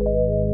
you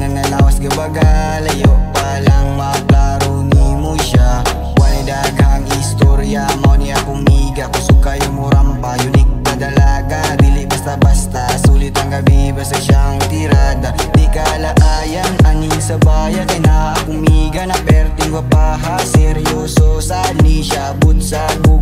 nang nalawas gabaga Layo pa lang maklaro ni mo siya. Walay daghang istorya Mao niya kumiga Kusog kayo muramba Unique na dalaga. Dili basta-basta Sulit ang gabi Basta siyang tirada. Di kalaayan Aning sa bayan. Kay na kumiga Na perting wapaha. Seryoso sad ni siya? But sa buka